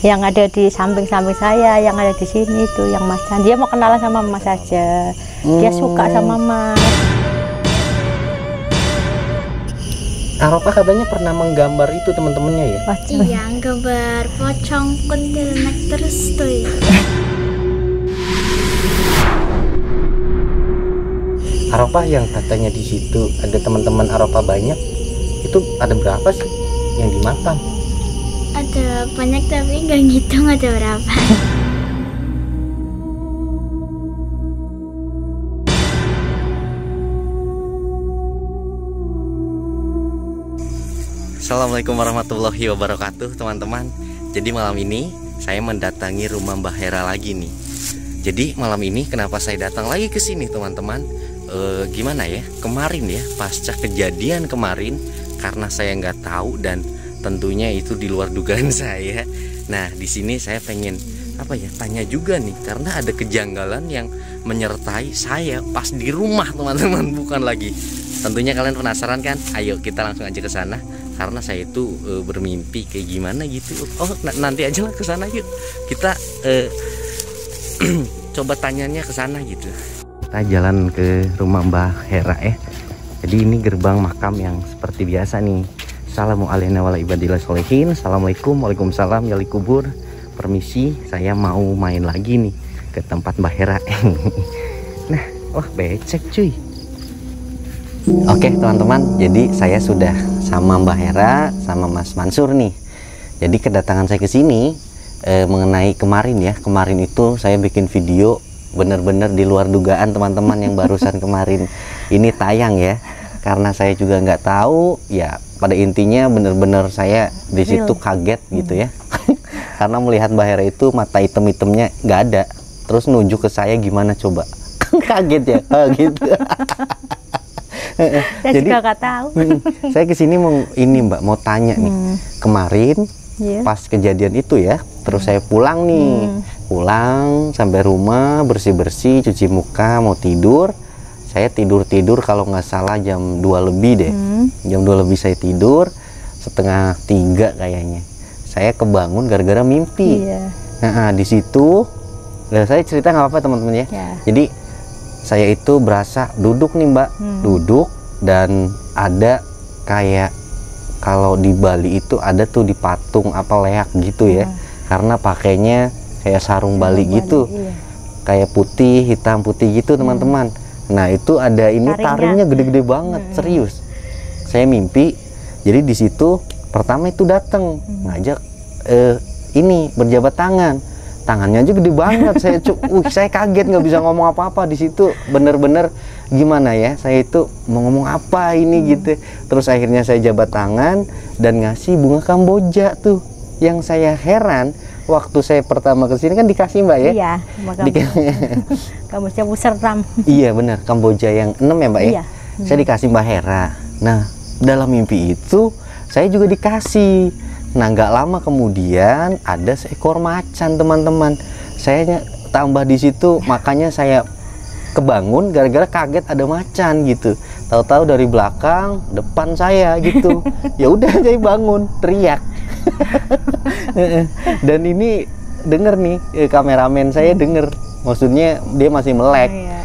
yang ada di samping-samping saya, yang ada di sini itu yang Mas Chan. Dia mau kenalan sama Mas saja. Dia suka sama Mas. Aropa katanya pernah menggambar itu teman-temannya ya Wah, Iya, gambar pocong kuntilanak terus tuh. ya. Aropa yang katanya di situ ada teman-teman Aropa banyak itu ada berapa sih yang di makam Ada banyak tapi nggak ngitung ada berapa. Assalamualaikum warahmatullahi wabarakatuh teman-teman. Jadi malam ini saya mendatangi rumah Mbah Hera lagi nih. Jadi malam ini kenapa saya datang lagi ke sini teman-teman? Eh, Gimana ya? Kemarin ya pasca kejadian kemarin Karena saya nggak tahu dan tentunya itu di luar dugaan saya. Nah di sini saya pengen apa ya tanya juga nih karena ada kejanggalan yang menyertai saya pas di rumah teman-teman bukan lagi. Tentunya kalian penasaran kan? Ayo kita langsung aja ke sana karena saya itu e, bermimpi kayak gimana gitu. Oh na- nanti aja lah ke sana yuk. Kita e, coba tanyanya ke sana gitu. Kita jalan ke rumah Mbah Hera ya. Jadi ini gerbang makam yang seperti biasa nih Assalamualaikum warahmatullahi wabarakatuh. Assalamualaikum Waalaikumsalam Yali kubur Permisi saya mau main lagi nih ke tempat Mbah Hera. Nah wah becek cuy. Oke teman-teman, jadi saya sudah sama Mbak Hera, sama Mas Mansur nih. Jadi kedatangan saya ke sini eh, mengenai kemarin ya, kemarin itu saya bikin video bener-bener di luar dugaan teman-teman yang barusan kemarin. Ini tayang ya. Karena saya juga nggak tahu, ya pada intinya bener-bener saya di situ kaget gitu ya. Karena melihat Mbak Hera itu mata item-itemnya nggak ada, terus nunjuk ke saya gimana coba? kaget ya, oh, gitu. saya juga nggak tahu. Hmm, saya ke sini mau ini mbak mau tanya nih kemarin Iya. pas kejadian itu ya terus saya pulang nih pulang sampai rumah bersih bersih cuci muka mau tidur saya tidur tidur kalau nggak salah jam 2 lebih deh jam 2 lebih saya tidur setengah tiga kayaknya saya kebangun gara-gara mimpi Iya. Nah, di situ nah, saya cerita nggak apa-apa teman-teman ya. Ya. Jadi saya itu berasa duduk nih mbak, duduk dan ada kayak kalau di Bali itu ada tuh di patung apa leak gitu ya, karena pakainya kayak sarung Bali gitu, Iya. kayak putih hitam putih gitu teman-teman. Nah itu ada ini Taringnya. taringnya gede-gede banget, serius. Saya mimpi, jadi di situ pertama itu datang ngajak eh, ini berjabat tangan. Tangannya aja gede banget saya uh, saya kaget nggak bisa ngomong apa-apa di situ. Bener-bener gimana ya saya itu mau ngomong apa ini gitu. Terus akhirnya saya jabat tangan dan ngasih bunga kamboja tuh yang saya heran waktu saya pertama ke sini kan dikasih mbak ya Iya, maka Dik- kamu siapa sertam. Iya benar, Kamboja yang 6 ya Mbak ya. Iya. Saya dikasih Mbak Hera. Nah, dalam mimpi itu saya juga dikasih. Nah, nggak lama kemudian ada seekor macan teman-teman. Saya tambah di situ, makanya saya kebangun gara-gara kaget ada macan gitu. Tahu-tahu dari belakang, depan saya gitu. ya udah saya bangun, teriak. Dan ini denger nih eh, kameramen saya denger, maksudnya dia masih melek. Iya.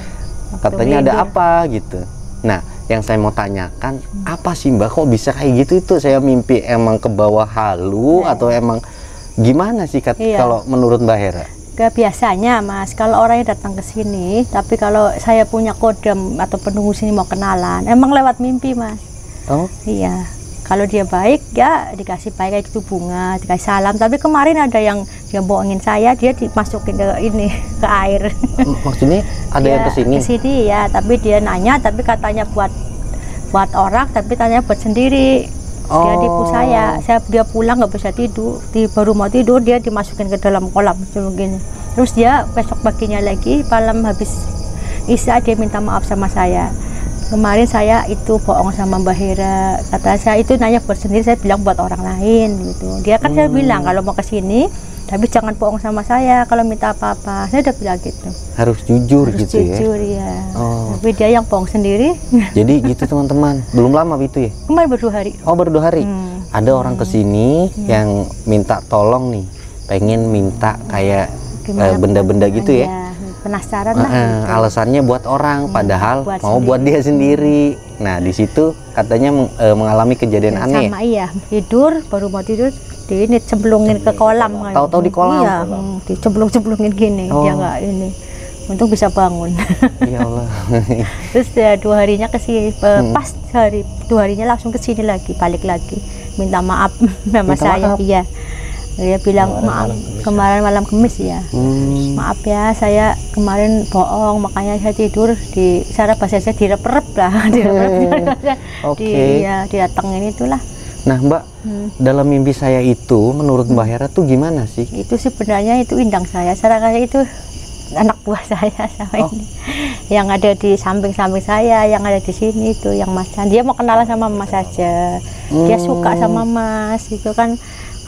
Waktu katanya ada apa gitu. Nah, yang saya mau tanyakan apa sih Mbak kok bisa kayak gitu itu? Saya mimpi emang ke bawah halu atau emang gimana sih kat- Iya. kalau menurut Mbak Hera? Gak biasanya mas, kalau orang yang datang ke sini, tapi kalau saya punya kodam atau penunggu sini mau kenalan, emang lewat mimpi mas. Oh, Iya, kalau dia baik ya dikasih baik kayak gitu bunga, dikasih salam. Tapi kemarin ada yang dia bohongin saya, dia dimasukin ke ini ke air. m- maksudnya ada yang Dia ke sini? Ke sini ya, tapi dia nanya, tapi katanya buat buat orang, tapi tanya buat sendiri. Dia tipu Oh. saya, saya dia pulang nggak bisa tidur, di baru mau tidur dia dimasukin ke dalam kolam gini. Terus dia besok paginya lagi, malam habis Isya dia minta maaf sama saya. Kemarin saya itu bohong sama Mbak Hera, kata saya itu nanya buat sendiri, saya bilang buat orang lain gitu. Dia kan saya bilang kalau mau ke sini, tapi jangan bohong sama saya kalau minta apa-apa. Saya udah bilang gitu Harus jujur harus gitu ya. jujur ya. Oh. Tapi dia yang bohong sendiri. Jadi gitu teman-teman. Belum lama itu ya? Kemarin baru dua hari. Oh, baru dua hari. Hmm. Ada orang ke sini yang minta tolong nih. pengen minta kayak eh, benda-benda gitu ya. Iya, penasaran lah eh, gitu. alasannya buat orang, padahal buat mau buat dia sendiri. Nah di situ katanya meng- eh, mengalami kejadian Ya, aneh. ya? sama iya tidur baru mau tidur di ini cemplungin ke kolam. Tahu-tahu di kolam? iya hmm, dicemplung-cemplungin gini Oh. dia nggak ini untung bisa bangun Ya Allah. terus ya, dua harinya ke sini eh, Hmm. pas hari dua harinya langsung ke sini lagi balik lagi minta maaf sama Minta saya maaf? iya dia bilang maaf kemarin malam kemis ya Hmm, maaf ya saya kemarin bohong makanya saya tidur di cara bahasa saya direp-rep lah direp-rep Oke. di ya didatengin itulah Nah Mbak, Hmm. dalam mimpi saya itu menurut Mbak Hera tuh gimana sih? itu sebenarnya itu indang saya saya rasa itu anak buah saya sama Oh. ini yang ada di samping-samping saya yang ada di sini itu yang Mas Chan dia mau kenalan sama Mas saja dia Hmm. suka sama Mas itu kan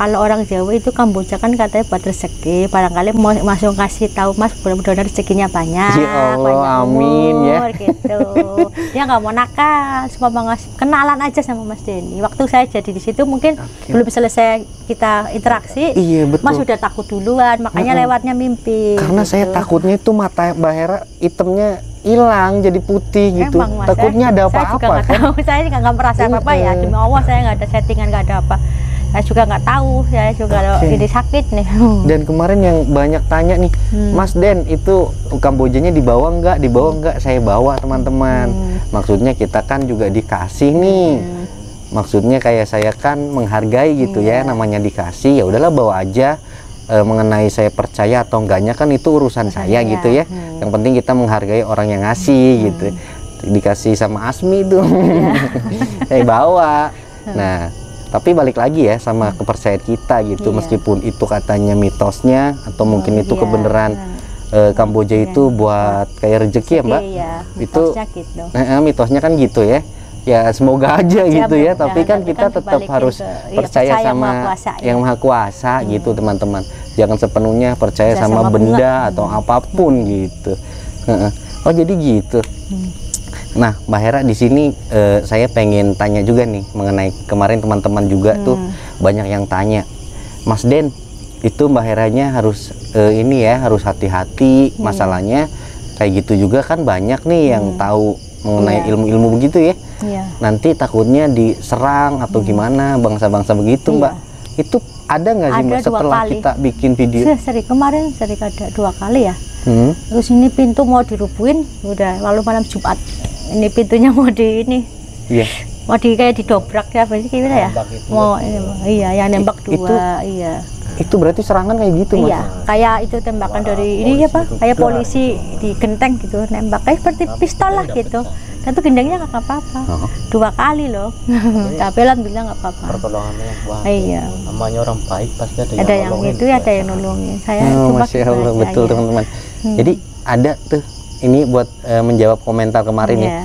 kalau orang Jawa itu Kamboja kan katanya buat rezeki barangkali mau langsung kasih tahu Mas mudah-mudahan rezekinya banyak Ya Allah, banyak amin ya. umur, gitu dia nggak mau nakal cuma ngasih kenalan aja sama Mas Denny waktu saya jadi di situ mungkin Oke. belum selesai kita interaksi Iya betul. Mas sudah takut duluan, makanya Mm-mm. lewatnya mimpi. Karena saya gitu. takutnya itu mata Mbak Hera hitamnya hilang jadi putih gitu. Emang, Mas, Takutnya saya- ada Saya juga apa-apa nggak kan? tahu, saya juga nggak merasa apa-apa ya. Demi Allah saya nggak ada settingan, nggak ada apa. Saya juga nggak tahu, saya juga kalau Oke. ini sakit nih. Dan kemarin yang banyak tanya nih, Hmm. Mas Den itu Kambojanya dibawa nggak? Dibawa nggak? Saya bawa teman-teman. Hmm. Maksudnya kita kan juga dikasih nih. Hmm. Maksudnya kayak saya kan menghargai gitu ya, Iya. namanya dikasih ya udahlah bawa aja. E, mengenai saya percaya atau enggaknya kan itu urusan saya gitu ya. hmm. Yang penting kita menghargai orang yang ngasih gitu. Dikasih sama Asmi itu, saya bawa. Nah, tapi balik lagi ya sama kepercayaan kita gitu, Iya. meskipun itu katanya mitosnya atau mungkin itu iya, kebenaran eh, Kamboja Iya. itu buat kayak rezeki ya Mbak. Iya, Itu- mitosnya gitu. Nah, mitosnya kan gitu ya. Ya semoga aja gitu ya, tapi kan kita kan tetap harus ke- iya, percaya percaya sama Maha Kuasa, ya. yang maha kuasa gitu teman-teman. Jangan sepenuhnya percaya Percaya sama, sama benda bunga. atau apa pun gitu. Heeh. Oh jadi gitu. Hmm. Nah Mbak Hera di sini eh, saya pengen tanya juga nih mengenai kemarin teman-teman juga tuh Hmm. banyak yang tanya, Mas Den itu Mbak Heranya harus eh, ini ya harus hati-hati Hmm. masalahnya kayak gitu juga kan banyak nih yang tahu mengenai Iya. ilmu-ilmu begitu ya Iya. nanti takutnya diserang atau gimana bangsa-bangsa begitu Iya. mbak itu ada nggak sih mbak setelah kali. kita bikin video sering kemarin sering ada dua kali ya. Hmm, Terus ini pintu mau dirubuhin, udah lalu malam Jumat ini pintunya mau di ini. Iya. Mau di kayak didobrak ya apa sih gimana ya? Mau ini, iya yang nembak I- dua iya. itu berarti serangan kayak gitu mas? Iya kayak itu tembakan dari ini apa kayak polisi di genteng gitu nembak. Kayak seperti pistol lah gitu. dan tuh gendengnya nggak apa-apa. Oh. dua kali loh. Tapi alhamdulillah nggak apa-apa. Pertolongannya yang wah iya. Namanya orang baik pasti ada, ada yang yang nolongin. itu ada yang nolongin. Saya Oh, cuma masya allah betul teman-teman. Hmm. jadi ada tuh ini buat eh, menjawab komentar kemarin ya Iya.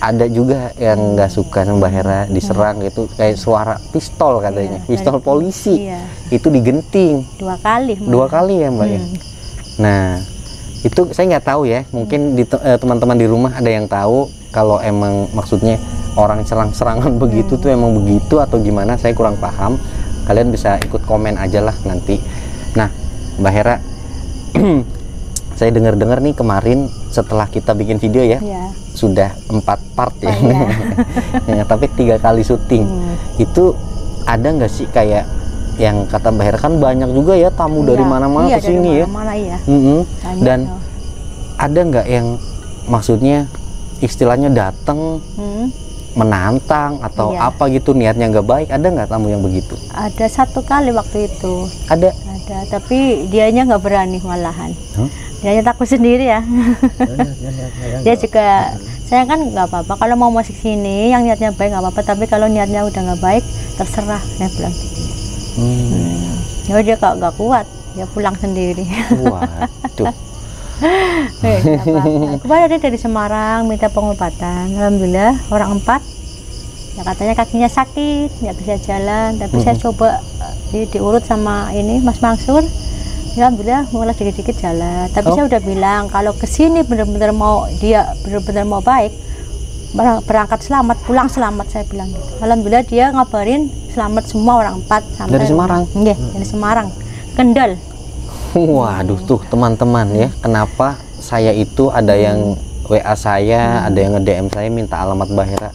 ada juga yang nggak suka sama mbak Hera diserang gitu kayak suara pistol katanya Iya, pistol dari- polisi iya itu digenting dua kali dua kali ya mbak ya Hmm. Nah, itu saya nggak tahu ya. Mungkin di eh, teman-teman di rumah ada yang tahu kalau emang maksudnya orang serang-serangan begitu tuh emang begitu atau gimana? Saya kurang paham. Kalian bisa ikut komen aja lah nanti. Nah, Mbak Hera, saya dengar-dengar nih kemarin setelah kita bikin video ya Iya. sudah empat part ya. Oh, iya. Ya, tapi tiga kali syuting. Hmm. Itu ada nggak sih kayak yang kata Mbak Hera kan banyak juga ya tamu dari Iya. mana-mana iya, ke sini ya. mana iya Mm-mm. Banyak Dan loh. ada nggak yang maksudnya istilahnya datang Hmm. Menantang atau Iya. apa gitu niatnya nggak baik ada nggak tamu yang begitu? Ada satu kali waktu itu. Ada? Ada tapi dianya nggak berani malahan. Hah? dianya takut sendiri ya. Dia juga saya kan nggak apa-apa. Kalau mau masuk sini yang niatnya baik nggak apa-apa. Tapi kalau niatnya udah nggak baik terserah saya bilang. Gitu hmm. ya dia kok nggak kuat dia pulang sendiri. Waduh Eh, apa-apa. kemarin dia dari Semarang minta pengobatan. Alhamdulillah orang empat. Ya katanya kakinya sakit nggak bisa jalan. Tapi saya coba eh, di, diurut sama ini Mas Mansur. Ya alhamdulillah mulai dikit-dikit jalan. Tapi Oh. saya udah bilang kalau ke sini bener-bener mau dia bener-bener mau baik berang- berangkat selamat pulang selamat saya bilang gitu. Alhamdulillah dia ngabarin selamat semua orang empat sampai Dari Semarang? Iya, dari Semarang. Kendal. Waduh tuh teman-teman ya, kenapa saya itu ada yang WA saya, ada yang nge-DM saya minta alamat Mbak Hera.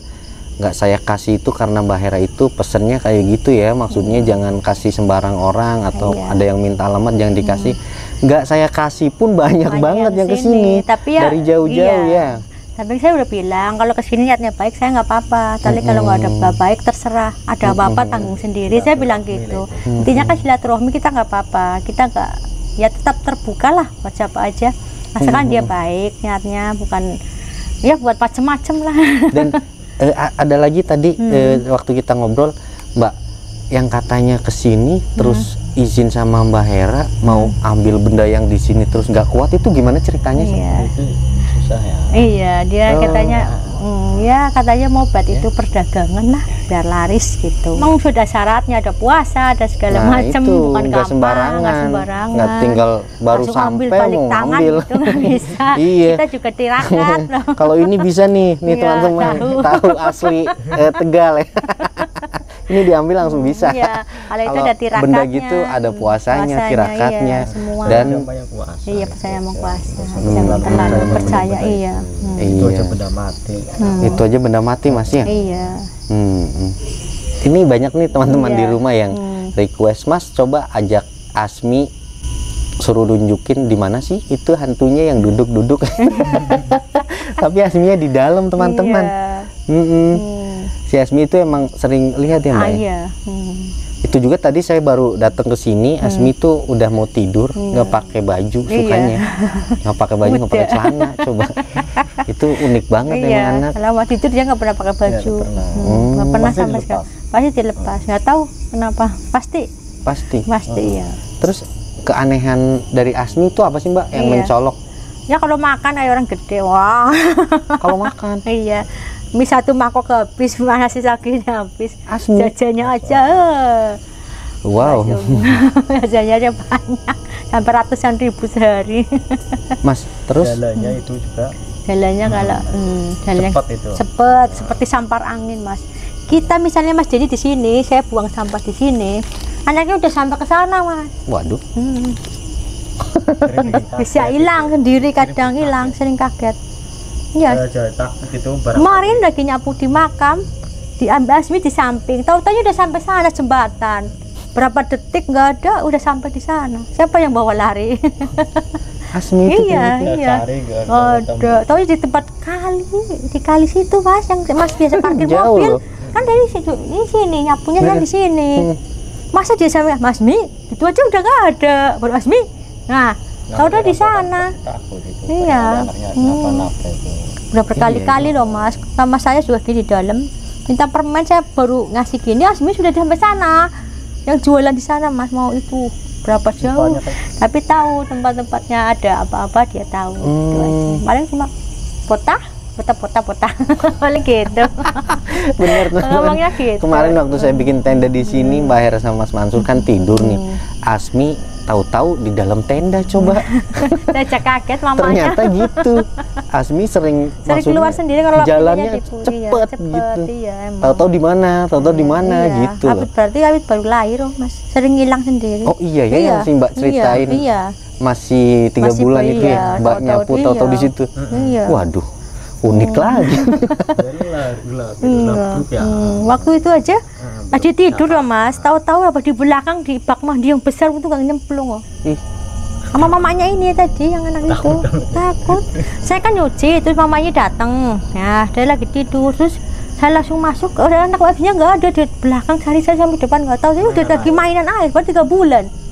Nggak saya kasih itu karena Mbak Hera itu pesennya kayak gitu ya, maksudnya jangan kasih sembarang orang atau Iya. ada yang minta alamat jangan dikasih. Nggak saya kasih pun banyak, Banyak banget yang ke sini. ke sini. Tapi ya, dari jauh-jauh iya. ya. Tapi saya udah bilang kalau ke sini niatnya baik saya nggak apa-apa. Tapi kalau nggak ada ba- baik terserah. Ada apa-apa tanggung sendiri. Saya bilang gitu. Intinya kan silaturahmi kita nggak apa-apa. Kita nggak ya tetap terbuka lah buat siapa aja. Asalkan dia baik niatnya bukan ya buat macem-macem lah. Dan eh, ada lagi tadi Hmm. eh, waktu kita ngobrol, Mbak, yang katanya ke sini Hmm. terus izin sama Mbak Hera mau ambil benda yang di sini terus nggak kuat itu gimana ceritanya sih? Iya. itu susah ya Iya, dia Oh. katanya mm, ya katanya mau obat itu perdagangan lah biar laris gitu. Emang sudah syaratnya ada puasa, ada segala Nah, macam, bukan gampang, sembarangan, nggak sembarangan. nggak tinggal baru Langsung ambil sampai balik mau tangan ambil. gitu bisa. Iya. Kita juga tirakat. Kalau ini bisa nih, nih Iya, teman-teman, tahu. tahu asli eh, Tegal ya. ini diambil langsung bisa. Iya, kalau itu ada tirakatnya. benda gitu ada puasanya, tirakatnya, iya, semua. dan puasa iya percaya mau puasa, Hmm. jangan terlalu Hmm. percaya iya. Hmm. itu aja iya. benda mati Hmm. itu aja benda mati mas ya. Iya. Hmm, hmm. Ini banyak nih teman-teman Iya. di rumah yang Hmm. request Mas coba ajak Asmi suruh tunjukin di mana sih itu hantunya yang duduk-duduk. Tapi Asminya di dalam teman-teman. Iya. Mm-mm. Hmm. Si Asmi itu emang sering lihat ya Mbak. Ah, ya? iya. Hmm. Itu juga tadi saya baru datang ke sini, Asmi tuh udah mau tidur, nggak pakai baju Iya. sukanya, nggak pakai baju, nggak pakai celana. Coba itu unik banget Iya, emang anak. kalau waktu itu dia nggak pernah pakai baju, nggak pernah. Hmm, nggak pernah sama sekali. Pasti dilepas, nggak tahu kenapa. Pasti, Pasti. pasti ya. Terus keanehan dari Asmi itu apa sih Mbak yang Iya. mencolok Ya kalau makan kayak orang gede, wah. kalau makan? iya. Mie satu mangkok habis, mana sih lagi habis. Asmi. Jajannya aja. eh. Wow, Jajannya aja banyak, sampai ratusan ribu sehari. Mas. Terus jalannya itu juga Jalannya kalau hmm, jalannya cepat itu cepet seperti sampar angin mas kita misalnya mas jadi di sini saya buang sampah di sini anaknya udah sampai ke sana mas waduh, hmm. Bisa hilang sendiri kadang hilang sering kaget saya ya aja takut itu barang kemarin lagi nyapu di makam diambil Asmi di samping. Tahu-tahu udah sampai sana jembatan. Berapa detik nggak ada udah sampai di sana. Siapa yang bawa lari? Asmi itu iya iya. cari ada tahu di tempat kali di kali situ mas yang mas biasa parkir Jauh mobil. loh. kan dari situ ini sini nyapunya kan di sini. Hmm. masa dia sampai Mas Mi itu aja udah nggak ada. Baru Mas Mi nah tahu udah di sana. itu Iya. Hmm. udah berkali-kali loh mas. Sama saya juga gini di dalam. Minta permen saya baru ngasih gini. Asmi sudah sampai sana. Yang jualan di sana mas mau itu. Berapa jauh? tapi tahu tempat-tempatnya ada apa-apa dia tahu. Gitu aja. Hmm. paling cuma pota pota pota pota paling gitu. Bener ngomongnya gitu. Kemarin waktu saya bikin tenda di sini, Mbak Hera sama Mas Mansur kan tidur nih. Asmi tahu-tahu di dalam tenda coba. saya aja kaget mamanya Ternyata gitu. Asmi sering sering keluar sendiri kalau jalannya iya, cepet, cepet, gitu. iya Tahu-tahu di mana, tahu-tahu di mana Iya, gitu. Abid berarti Abid baru lahir oh mas sering hilang sendiri Oh iya ya yang si Mbak ceritain. iya, iya. Masih tiga Masih bulan itu ya, Mbak tahu-tahu nyapu tahu-tahu di situ. iya Waduh, unik lagi. Iya. ya Hmm, waktu itu aja tadi tidur ya mas. Tahu-tahu apa di belakang di bak mandi yang besar itu nggak nyemplung oh Ih, sama mamanya ini tadi yang anak itu. Takut saya kan nyuci terus mamanya datang ya dia lagi tidur. Terus saya langsung masuk. Udah anak wifnya nggak ada di belakang. Cari saya sampai depan nggak tahu. Saya udah lagi mainan air baru tiga bulan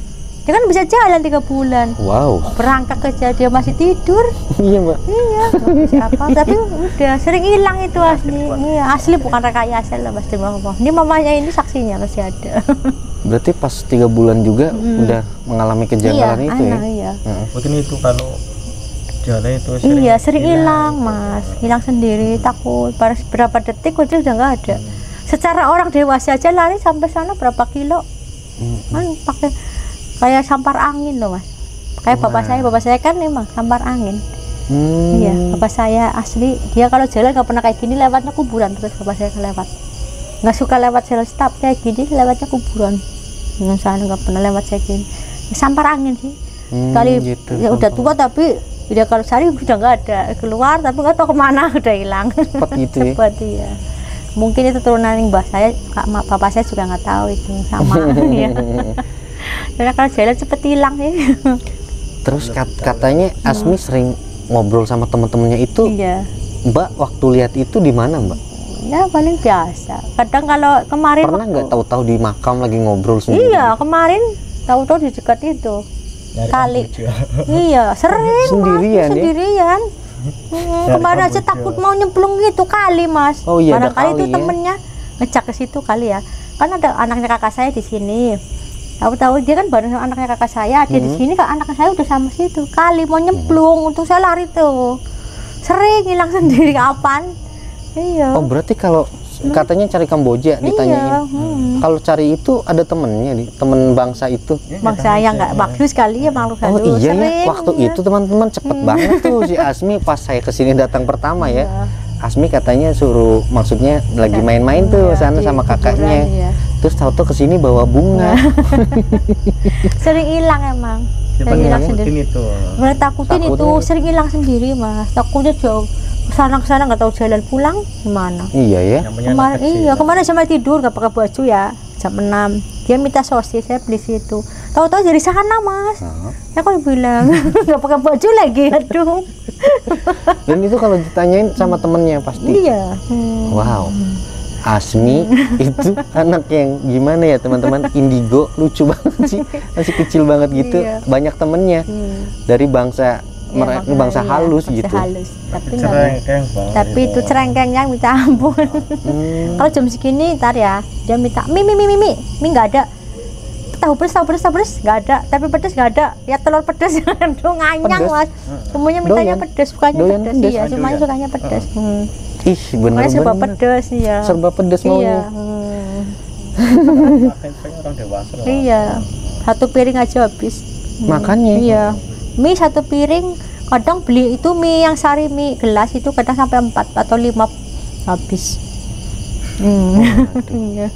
dia kan bisa jalan tiga bulan. Wow. berangkat kerja dia masih tidur. Iya, Mbak. iya nggak bisa apa. Tapi udah sering hilang itu asli. Iya asli bukan rekayasa lah mas. Terima kasih. ini mamanya ini saksinya masih ada. Berarti pas tiga bulan juga udah mengalami iya kejanggalan itu ya? anak, iya. Mungkin itu kalau jalan itu sering iya sering hilang. mas. Hilang sendiri takut. Baru berapa detik aja udah nggak ada. Secara orang dewasa aja lari sampai sana berapa kilo. Kan pakai kayak sampar angin loh mas. Kayak bapak saya bapak saya kan memang sampar angin. Hmm. iya bapak saya asli dia kalau jalan nggak pernah kayak gini lewatnya kuburan. Terus bapak saya lewat. Nggak suka lewat jalan stop kayak gini lewatnya kuburan. Dengan sana nggak pernah lewat saya gini. Sampar angin sih. Hmm, kali gitu, ya udah tua tapi udah kalau sehari udah nggak ada. Keluar tapi nggak tahu ke mana udah hilang. Cepet gitu ya. cepet iya. Mungkin itu turunan yang mbah saya kak papa saya juga nggak tahu itu sama ya karena kalau jalan cepet hilang sih Terus kat- katanya Asmi sering ngobrol sama temen-temennya itu iya Mbak waktu lihat itu di mana Mbak? ya paling biasa kadang kalau kemarin Pernah nggak tahu-tahu di makam lagi ngobrol sendiri? iya kemarin tahu-tahu di dekat itu Nyari Kali. iya sering Mas. Sendirian ya? sendirian Hmm, Dari kemarin aja takut mau nyemplung gitu kali mas Oh iya, barangkali itu ya. temennya ngecak ke situ kali ya kan ada anaknya kakak saya di sini tahu-tahu dia kan bareng sama anaknya kakak saya dia di Hmm. sini kak anaknya saya udah sama situ kali mau nyemplung untuk saya lari tuh sering hilang sendiri kapan iya Oh berarti kalau katanya cari Kamboja iya ditanyain. hmm. Kalau cari itu ada temennya di temen bangsa itu. bang saya nggak bagus kali ya makhluk Oh iya ya, sering waktu iya. itu teman-teman cepet banget tuh si Asmi pas saya ke sini datang pertama ya. Iya. Asmi katanya suruh maksudnya lagi main-main tuh Iya, sana di sama kakaknya. iya. Terus tahu-tahu ke sini bawa bunga. sering hilang emang Dia sering hilang sendiri itu. Mulai takutin itu sering hilang sendiri mas takutnya jauh ke sana ke sana nggak tahu jalan pulang gimana iya ya. Kemarin iya kemarin sama tidur nggak pakai baju ya jam 6 dia minta sosis saya beli situ. Tahu-tahu dari sana mas. Nah, ya kok bilang? Nggak pakai baju lagi aduh. Dan itu kalau ditanyain sama temennya pasti. iya. Hmm. Wow. Asmi itu anak yang gimana ya teman-teman? Indigo lucu banget sih. Masih kecil banget gitu. Iya. banyak temennya. Hmm. dari bangsa mereka makanya, bangsa iya, halus bangsa gitu halus tapi Cerengkeng tapi itu cerengkengnya minta ampun Hmm. kalau jam segini ntar ya dia minta mi mi mi mi mi mi nggak ada tahu pedes tahu pedes tahu pedes nggak ada tapi pedes nggak ada ya telur pedes aduh nganyang Pedes? mas semuanya mintanya Doyan? pedes sukanya Doyan pedes pedes? iya semuanya ya. sukanya pedes hmm. ih Pokoknya serba bener-bener pedes iya serba pedes iya maunya hmm. Orang dewasa. iya satu piring aja habis Hmm. Makanya. iya mie satu piring kadang beli itu mie yang sari mie gelas itu kadang sampai empat atau lima habis. Hmm. Iya.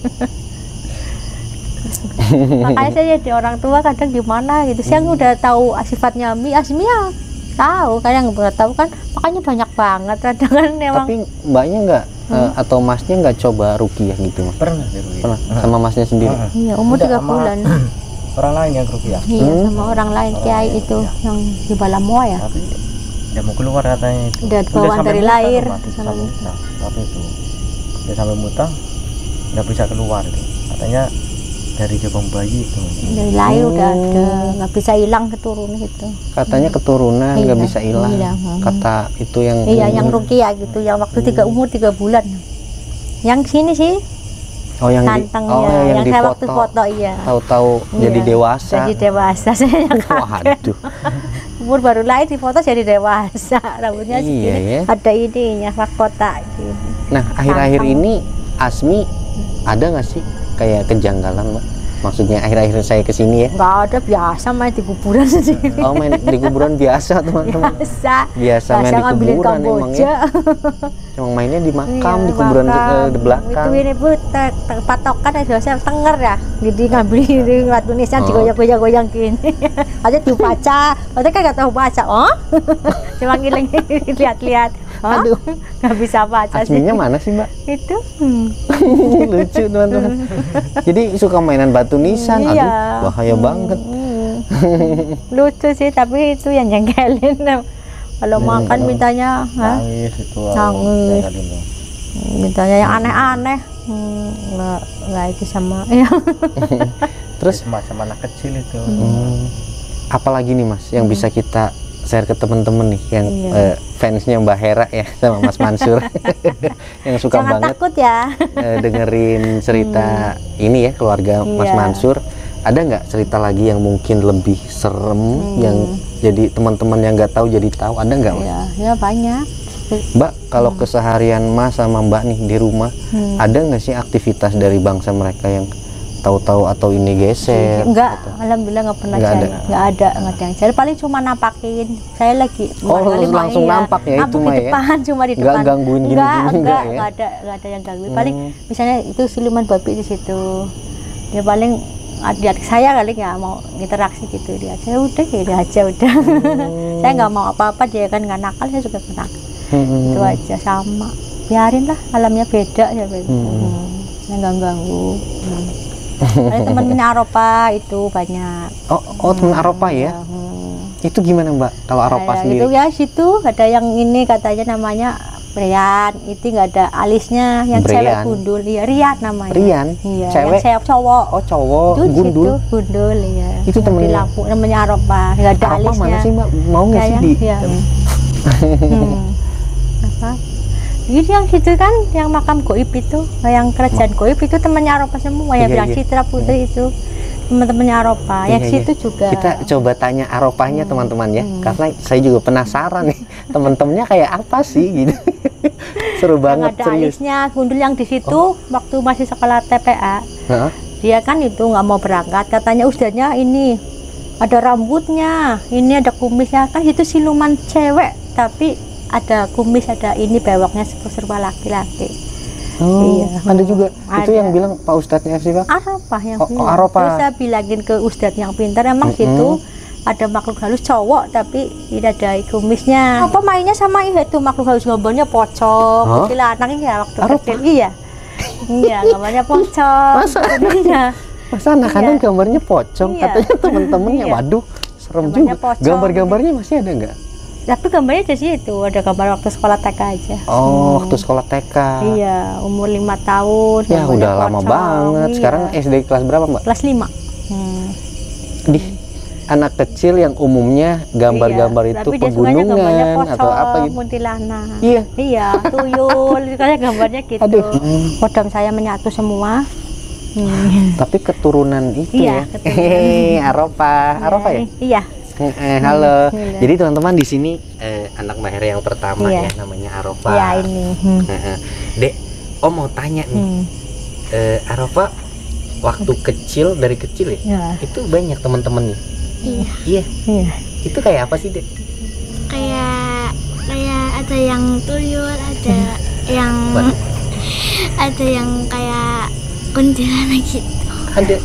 makanya saya jadi orang tua kadang gimana gitu. Saya udah tahu sifatnya mie asmi ya tahu. Kadang nggak tahu kan makanya banyak banget. Kadang kan emang tapi mbaknya nggak Hmm. eh, atau masnya nggak coba rukiah gitu mas Pernah sih pernah? Sama masnya sendiri? Ah, iya umur tiga bulan Orang lain yang Ruki ya. iya Hmm. sama orang lain kiai itu yang di Balamoa ya Tapi dia mau keluar katanya itu. Udah bawaan dari lahir, sama sampai sampai muntah. Tapi itu dia sampai muntah nggak bisa keluar itu. Katanya dari dia bayi itu. dari lahir udah Hmm. ada nggak bisa hilang keturunan itu katanya keturunan nggak Iya, bisa hilang iya, hmm. kata itu yang iya yang rukia gitu yang waktu tiga umur tiga bulan yang sini sih oh yang di oh ya yang, yang di saya waktu foto iya. Tahu-tahu jadi Iya, dewasa. Jadi dewasa saya yang kaget waduh umur baru lahir di foto jadi dewasa. Rambutnya Iya, segini. Ya. ada ininya mahkota gitu nah akhir-akhir ini Asmi ada nggak sih kayak kejanggalan mbak maksudnya akhir-akhir saya ke sini ya nggak ada biasa main di kuburan sendiri oh main di kuburan biasa teman-teman biasa biasa main di kuburan emang ya emang mainnya di makam Iya, di kuburan makam. eh, di belakang Itu ini bu, patokan ya biasanya tenger ya. Jadi ngambil di batu nisan Oh. digoyang-goyang gini. Aja dibaca, padahal kan nggak tahu baca. Oh, cuma ngiling lihat-lihat. Aduh. nggak bisa baca sih. Asminya mana sih mbak Itu. hmm. lucu teman-teman jadi suka mainan batu nisan Iya. aduh bahaya banget Hmm. Lucu sih, tapi itu yang jengkelin. Kalau makan mintanya, hah? Nangis itu. Nangis. Itu. mintanya yang aneh-aneh. Hmm, nggak nggak itu sama. Ya. terus Semacam anak kecil itu. Hmm, apalagi nih mas yang bisa kita share ke teman-teman nih yang Hmm. Iya. eh, fansnya Mbak Hera ya sama Mas Mansur yang suka Jangan banget takut ya. eh, dengerin cerita ini ya keluarga Mas Iya. Mansur ada nggak cerita lagi yang mungkin lebih serem Hmm. yang jadi teman-teman yang nggak tahu jadi tahu ada nggak Mas? Ya, ya banyak. Mbak kalau keseharian Mas sama Mbak nih di rumah Hmm. ada nggak sih aktivitas dari bangsa mereka yang tahu-tahu atau ini geser Enggak, atau- alhamdulillah nggak pernah Nggak saya. ada? Nggak ada, nggak ada yang saya paling cuma nampakin. Saya lagi Oh, main, langsung nampak ya itu mah di ya? depan, cuma di Nggak depan. gangguin gini enggak, enggak, enggak ya? enggak ada, enggak ada yang gangguin. Paling Hmm. misalnya itu siluman babi di situ. Dia paling adik saya kali nggak mau interaksi gitu dia saya udah ya dia aja udah Hmm. saya nggak mau apa-apa dia kan nggak nakal saya juga nggak nakal Hmm. itu aja sama biarin lah alamnya beda ya begitu Hmm. hmm. saya nggak ganggu hmm. Ada temennya Aropa itu banyak Oh, oh teman Aropa ya? hmm. Itu gimana Mbak? Kalau Aropa Kayak sendiri? itu ya situ ada yang ini katanya namanya Brian itu nggak ada alisnya yang cewek Brian. gundul ya Rian namanya Rian? iya Cewek? yang cewek cowok Oh cowok, itu gundul. situ gundul ya Itu di temennya? lampu namanya Aropa nggak ada Aropa alisnya mana sih Mbak? Mau nggak sih Kayak- di? iya. Hmm. apa ini yang situ kan yang makam goib itu yang kerajaan goib itu temannya Aropa semua Iya, yang bilang iya. Citra Putri itu teman-temannya Aropa yang Iya, situ iya. juga Kita coba tanya Aropanya teman-teman ya, Hmm. karena saya juga penasaran nih teman-temannya kayak apa sih gitu. Seru yang banget ada serius. Oh. alisnya gundul yang di situ waktu masih sekolah TPA Heeh. dia kan itu nggak mau berangkat katanya ustadznya ini ada rambutnya ini ada kumisnya kan itu siluman cewek tapi ada kumis ada ini bewoknya serba laki-laki Oh, Iya. ada juga. Itu Ada. yang bilang Pak Ustadznya sih Pak? Arafah yang Oh, oh, bilang. Arafah. Terus saya bilangin ke ustadz yang pintar emang Mm-mm. situ ada makhluk halus cowok tapi tidak ada kumisnya apa mainnya sama itu makhluk halus gambarnya pocong Hah? kecil anak ya waktu Arafah? kecil iya iya gambarnya pocong Masa? iya Masa anak-anak gambarnya pocong? Iya. Katanya teman-temannya, Iya. waduh, serem Gambarnya juga. Gambar-gambarnya masih ada nggak? Tapi gambarnya di situ ada gambar waktu sekolah TK aja Oh, waktu sekolah TK. iya umur lima tahun Ya udah lama pocong. banget. Iya. Sekarang SD kelas berapa Mbak? kelas lima hmm. Di anak kecil yang umumnya gambar-gambar Iya, itu pegunungan atau pocong, apa gitu. kuntilanak Iya. iya tuyul kayak gambarnya gitu Aduh. kodam saya menyatu semua hmm. Tapi keturunan itu ya. Iya, keturunan. Hehehe, Aropa. Aropa ya? iya Eh, halo. Iya. Jadi teman-teman di sini eh, anak Mbak Hera yang pertama Iya. ya namanya Aropa. iya ini hmm. Heeh. Dek, Om mau tanya nih. Hmm. Eh, Aropa waktu kecil dari kecil ya? Ya. Itu banyak teman-temannya. Iya. Iya. Iya. Itu kayak apa sih, Dek? Kayak kayak ada yang tuyul, ada yang Waduh. ada yang kayak kuntilanak gitu. Ada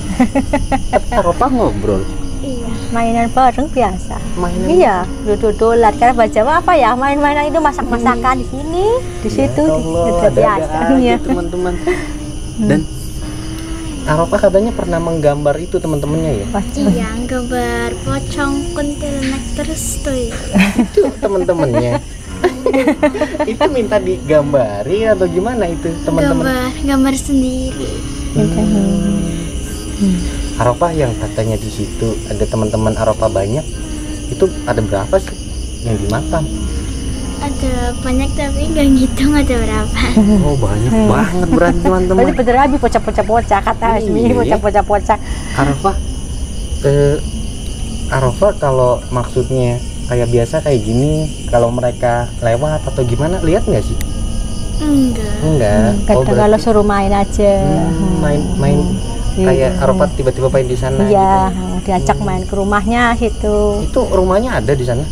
Aropa ngobrol. Iya. mainan bareng biasa Mainan iya duduk-dudulan karena baca apa ya main-mainan itu masak-masakan di sini di situ Ya di Allah, itu ada-ada biasa iya teman-teman. Dan Aropa katanya pernah menggambar itu teman-temannya ya. Pasti. Iya, gambar pocong kuntilanak terus tuh. ya. Itu teman-temannya. itu minta digambari atau gimana itu teman-teman? Gambar gambar sendiri. Aropa yang katanya di situ ada teman-teman Aropa banyak. Itu ada berapa sih yang di makam? Ada banyak tapi nggak ngitung ada berapa. Oh banyak banget berarti teman-teman. Berarti bener abi pocah-pocah-pocah kata Iya, Hasmi ya. pocah-pocah-pocah Arafah eh Arafah kalau maksudnya kayak biasa kayak gini kalau mereka lewat atau gimana lihat nggak sih Enggak. enggak kadang kalau berarti- suruh main aja Hmm, main main kayak Iya. Arafah tiba-tiba main di sana iya gitu. diajak main ke rumahnya situ itu rumahnya ada di sana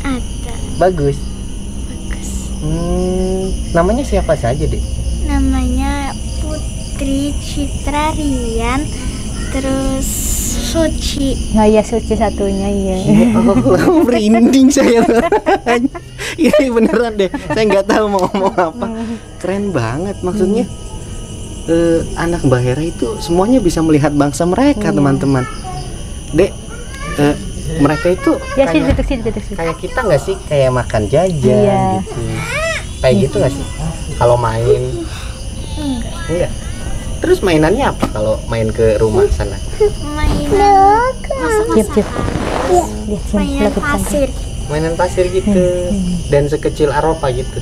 Ada. bagus Bagus. hmm, namanya siapa saja deh Namanya Putri Citra Rian. Terus Suci. nah iya suci satunya iya Oh, merinding saya ini beneran deh saya nggak tahu mau ngomong apa keren banget maksudnya eh, anak Mbak Hera itu semuanya bisa melihat bangsa mereka teman-teman. Dek eh, mereka itu ya sini kayak, duduk sini duduk sini. Kayak kita nggak sih? Kayak makan jajan Iya. gitu. Kayak gitu nggak sih? Kalau main. Enggak. enggak terus mainannya apa kalau main ke rumah sana? Mainan masak-masak. sini, Mainan pasir. mainan pasir gitu. dan sekecil Aropa gitu.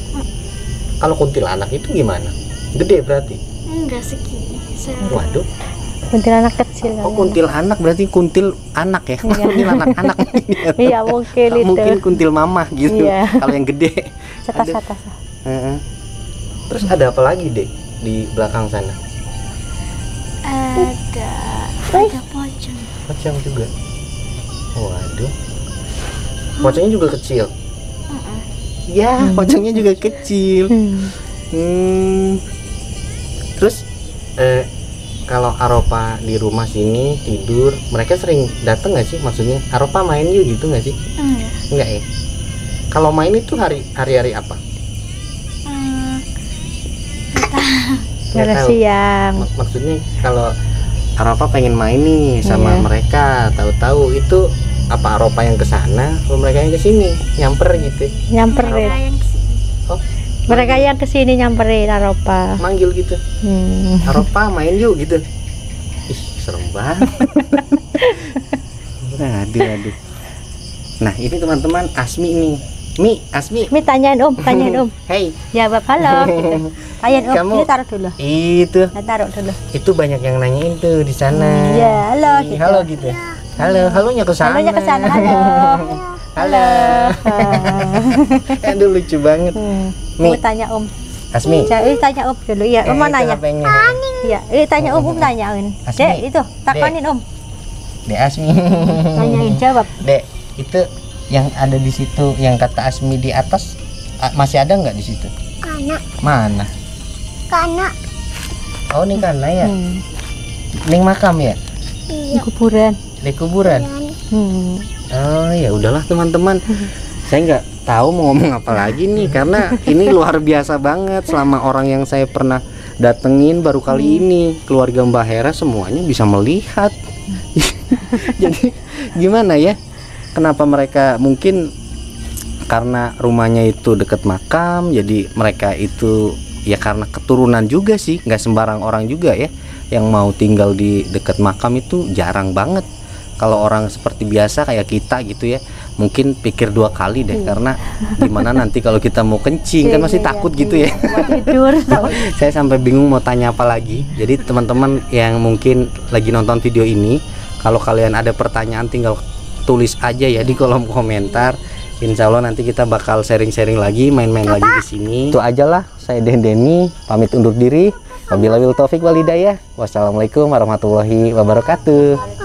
Kalau kuntilanak itu gimana? Gede berarti Enggak segini. Se- waduh. Kuntilanak kecil oh kuntil anak berarti kuntil anak ya? Kuntil anak anak iya mungkin itu mungkin kuntil mama gitu. Iya. kalau yang gede. Cetas Heeh. terus ada apa lagi deh di belakang sana? Ada ada pocong. pocong juga. Waduh. Pocongnya juga kecil? Ya pocongnya juga kecil. Hmm. Hmm. Eh, kalau Aropa di rumah sini tidur, mereka sering datang nggak sih? Maksudnya Aropa main yuk gitu nggak sih? Enggak. Enggak ya. Kalau main itu hari hari-hari apa? Hmm, Nggak tahu. siang Mak- maksudnya kalau Aropa pengen main nih sama Iya. mereka, tahu-tahu itu apa Aropa yang ke sana, atau mereka yang ke sini, nyamper gitu, yang ke sini? Mereka yang ke sini nyamperin Aropa manggil gitu, hmm. Aropa main yuk gitu. Ih, serem banget. aduh, aduh. Nah, ini teman-teman Asmi nih. Mi, Asmi. Mi tanyain om tanyain om Hey, jawab halo gitu. tanyain om Kamu- ini taruh dulu itu ya, taruh dulu itu banyak yang nanyain tuh di sana. ya halo Ih, gitu Halo gitu. Halo, halonya ke sana. halonya ke sana halo Halo. Aduh lucu banget. hmm. Mi. Mau tanya om Asmi. Saya eh, tanya om dulu ya om mau nanya ya eh tanya om om tanyain Asmi. dek itu takonin om Dek Asmi. tanyain jawab Dek, itu yang ada di situ yang kata Asmi di atas masih ada nggak di situ? Karena, Mana? karena, Oh, ini karena ya. hmm. Ning makam ya? iya, kuburan Di kuburan. hmm. Oh, ya udahlah teman-teman. Saya nggak tahu mau ngomong apa lagi nih karena ini luar biasa banget selama orang yang saya pernah datengin baru kali ini keluarga Mbak Hera semuanya bisa melihat. Jadi gimana ya? Kenapa mereka mungkin karena rumahnya itu dekat makam, jadi mereka itu ya karena keturunan juga sih, nggak sembarang orang juga ya yang mau tinggal di dekat makam itu jarang banget. Kalau orang seperti biasa kayak kita gitu ya, mungkin pikir dua kali deh karena gimana nanti kalau kita mau kencing kan masih Iya, takut iya, gitu ya. mau tidur Saya sampai bingung mau tanya apa lagi. Jadi teman-teman yang mungkin lagi nonton video ini, kalau kalian ada pertanyaan tinggal tulis aja ya di kolom komentar. Insya Allah nanti kita bakal sharing-sharing lagi, main-main lagi di sini. Itu aja lah. Saya Den Denny, pamit undur diri. Wabillahi taufik walhidayah. Wassalamualaikum warahmatullahi wabarakatuh.